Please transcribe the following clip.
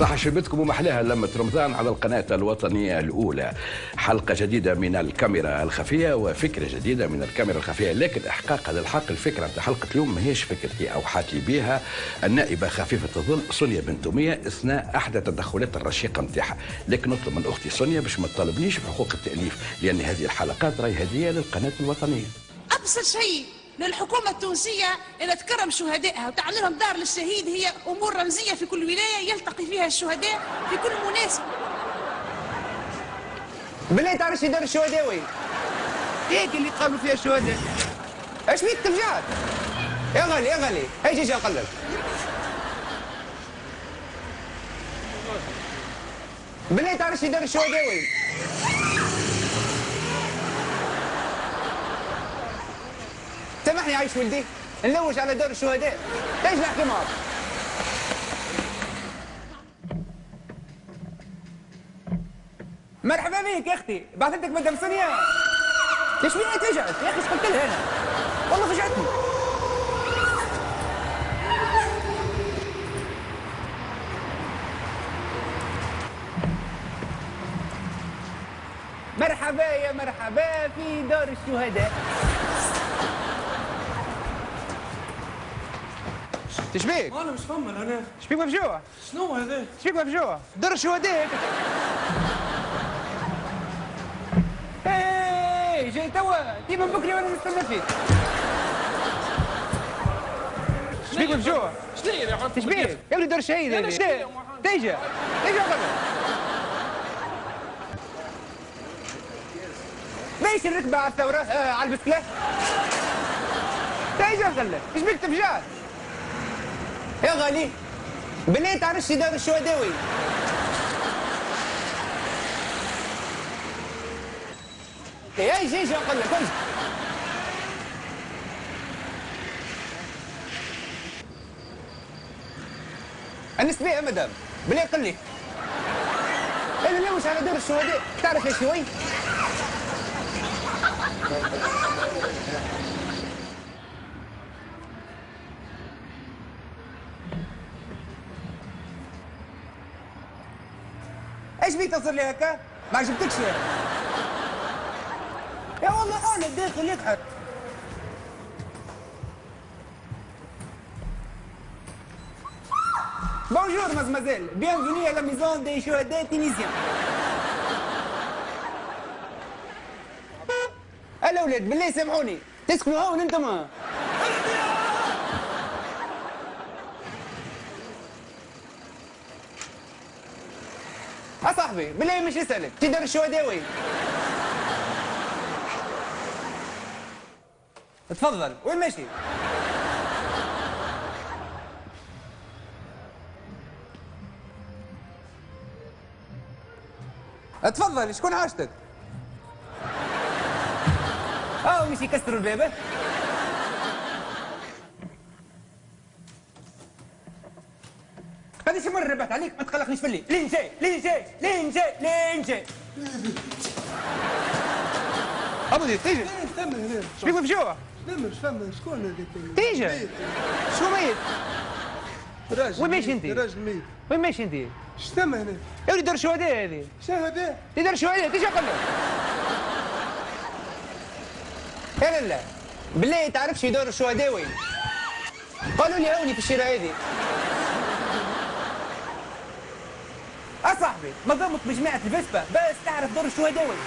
صح شبتكم ومحلاها لمة رمضان على القناة الوطنية الأولى. حلقة جديدة من الكاميرا الخفية وفكرة جديدة من الكاميرا الخفية. لكن إحقاقا للحق الفكرة بتاع حلقة اليوم ماهيش فكرتي أو حاتي بها النائبة خفيفة الظل سونيا بن تومية أثناء أحدى التدخلات الرشيقة نتاعها. لكن نطلب من أختي سونيا باش ما تطالبنيش بحقوق التأليف لأن هذه الحلقات راهي هدية للقناة الوطنية. أبسط شيء للحكومة التونسية إذا تكرم شهدائها وتعمل لهم دار للشهيد هي أمور رمزية في كل ولاية يلتقي فيها الشهداء في كل مناسبة. بالله تعرفش دار الشهداوي. هيك اللي قالوا فيها الشهداء. إيش بيك تفجعت يا غالي يا غالي. هاي جيجي اقلل بالله تعرفش دار الشهداوي. سامحني عايش ولدي. نلوج على دار الشهداء. إيش الحكمار مرحبا بك يا أختي. بعثتك مدام سونيا. ليش مين تفجعت يا أخي قلت لها أنا؟ والله فجعتني. مرحبا يا مرحبا في دار الشهداء. تشبيك أنا مش فاهم أنا تشبيك مفجوع شنو هذا تشبيك مفجوع دار الشهداء إيه جاي توا ديما بكري وأنا نستنى فيك تشبيك مفجوع شنو يا تشبيك يا ولد دار شهيد شهيد. تيجا تيجا ليش الركبة على الثورة آه على البسكليت تيجا غلة إيش بيك تفجعت يا غالي بالله تعرفش دار الشهداوي يا جي جي أقول لك يا مدام بالله قل لي. أنا مش على دور الشهداء تعرف يا شوي؟ إيش تصير لي هكا؟ ما عجبتكش يا والله أنا داخل يضحك Bonjour, mademoiselle. Bienvenue à la maison des chouadets tunisiens. الأولاد بالله سامحوني تسكنوا هون أنتم أصاحبي بالله مش يسألك تقدر الشهداوي تفضل وين ماشي؟ اتفضل شكون حاجتك؟ آه مش يكسروا الباب هذه شي مرة ربحت عليك ما تقلقنيش في الليل لين جاي لين جاي لين جاي لين جاي ابو دي تيجي شبيك مفجوع ثم مش فاهم شكون هذاك تيجي؟ شو ميت؟ راجل وين ماشي انت؟ راجل ميت. وين ماشي انت؟ إيش ثم هنا؟ يا ولد دار الشهداء هذه شهداء تقدر شوية تيجي أقول لك. لا لا بالله تعرفش دور الشهداء وين؟ قالوا لي هوني في الشارع هذه أصاحبي ما ضمت بجماعة الفيسبا بس تعرف دور الشهداء وين